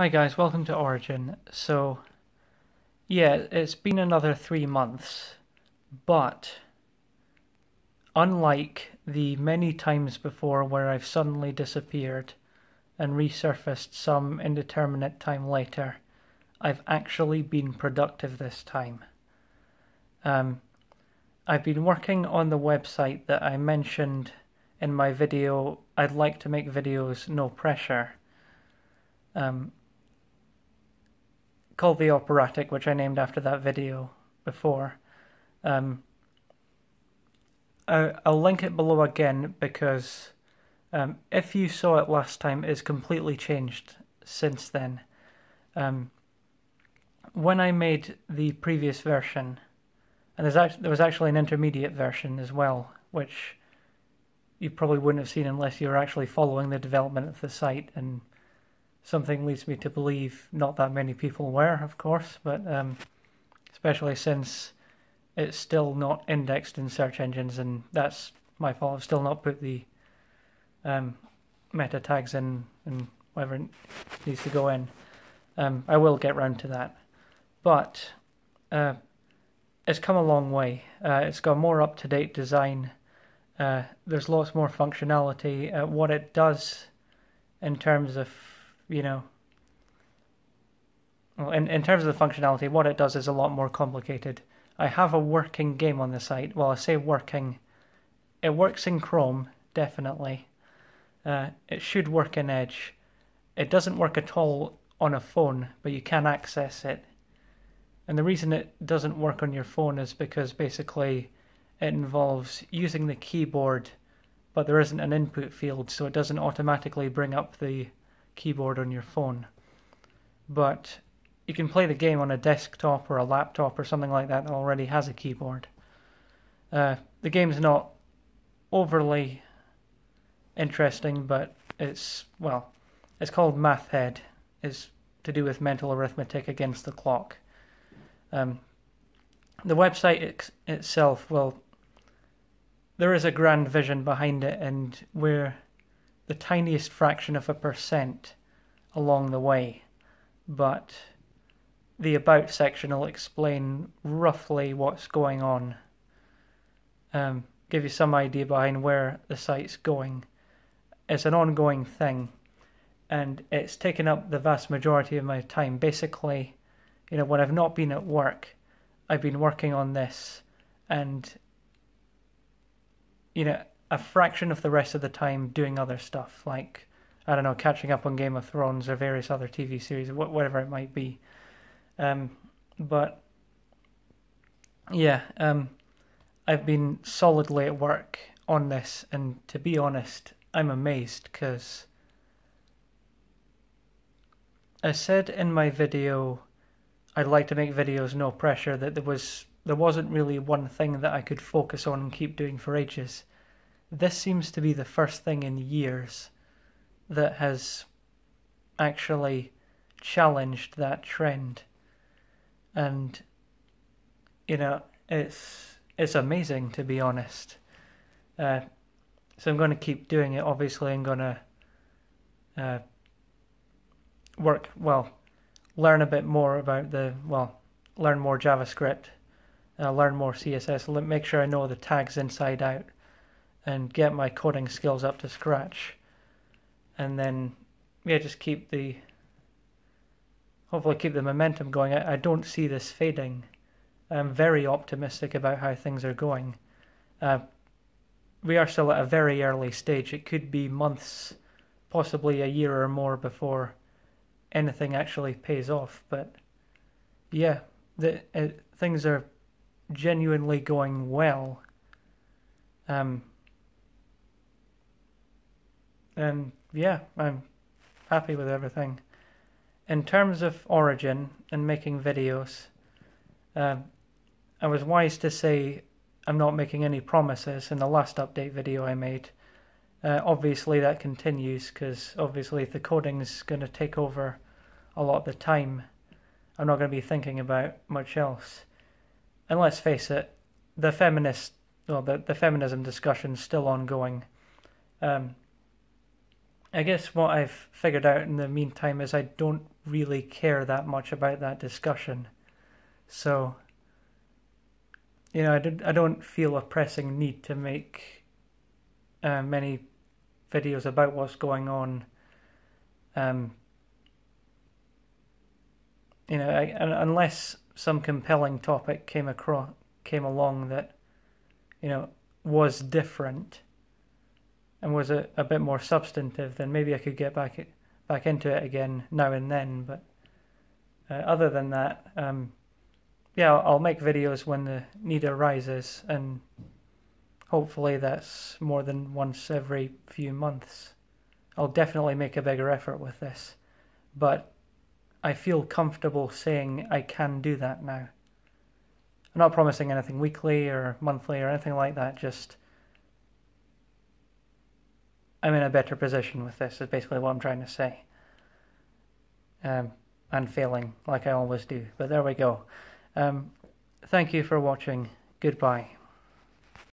Hi guys, welcome to Orygyn. So, yeah, it's been another three months, but unlike the many times before where I've suddenly disappeared and resurfaced some indeterminate time later, I've actually been productive this time. Um, I've been working on the website that I mentioned in my video, I'd like to make videos no pressure. Um, called The Operatic, which I named after that video before. Um, I, will link it below again because um, if you saw it last time, it's completely changed since then. Um, when I made the previous version, and there's actually, there was actually an intermediate version as well, which you probably wouldn't have seen unless you were actually following the development of the site and something leads me to believe not that many people were, of course, but um, especially since it's still not indexed in search engines, and that's my fault. I've still not put the um, meta tags in and whatever needs to go in. Um, I will get round to that, but uh, it's come a long way. Uh, it's got more up to date design. Uh, there's lots more functionality. Uh, what it does in terms of you know, well, in, in terms of the functionality, what it does is a lot more complicated. I have a working game on the site. Well, I say working. It works in Chrome, definitely. Uh, it should work in Edge. It doesn't work at all on a phone, but you can access it. And the reason it doesn't work on your phone is because basically it involves using the keyboard, but there isn't an input field, so it doesn't automatically bring up the keyboard on your phone. But you can play the game on a desktop or a laptop or something like that that already has a keyboard. Uh, the game's not overly interesting, but it's, well, it's called Math Head. It's to do with mental arithmetic against the clock. Um, the website ex- itself, well, there is a grand vision behind it, and we're the tiniest fraction of a percent along the way, but the About section will explain roughly what's going on, um, give you some idea behind where the site's going. It's an ongoing thing, and it's taken up the vast majority of my time. Basically, you know, when I've not been at work, I've been working on this, and you know, a fraction of the rest of the time doing other stuff, like I don't know, catching up on Game of Thrones or various other TV series, whatever it might be. Um, but yeah, um, I've been solidly at work on this, and to be honest, I'm amazed because I said in my video I'd like to make videos no pressure that there was there wasn't really one thing that I could focus on and keep doing for ages this seems to be the first thing in years that has actually challenged that trend. And you know, it's it's amazing to be honest. Uh, so I'm going to keep doing it. Obviously, I'm going to uh, work well, learn a bit more about the well, learn more JavaScript, uh, learn more CSS, make sure I know the tags inside out and get my coding skills up to scratch. And then yeah just keep the hopefully keep the momentum going. I, I don't see this fading. I'm very optimistic about how things are going. Uh, we are still at a very early stage. It could be months possibly a year or more before anything actually pays off. But yeah the uh, things are genuinely going well. Um, and yeah, I'm happy with everything. In terms of Orygyn and making videos, uh, I was wise to say I'm not making any promises in the last update video I made. Uh, obviously that continues because obviously the coding is going to take over a lot of the time, I'm not going to be thinking about much else. And let's face it, the feminist, well, the, the feminism discussion is still ongoing. Um, I guess what I've figured out in the meantime is I don't really care that much about that discussion. So, you know, I, did, I don't feel a pressing need to make uh, many videos about what's going on. Um, you know, I, unless some compelling topic came across came along that, you know, was different and was a, a bit more substantive, then maybe I could get back back into it again now and then. But uh, other than that, um, yeah, I'll, I'll make videos when the need arises, and hopefully that's more than once every few months. I'll definitely make a bigger effort with this, but I feel comfortable saying I can do that now. I'm not promising anything weekly or monthly or anything like that, just I'm in a better position with this, is basically what I'm trying to say. Um, and failing, like I always do. But there we go. Um, thank you for watching. Goodbye.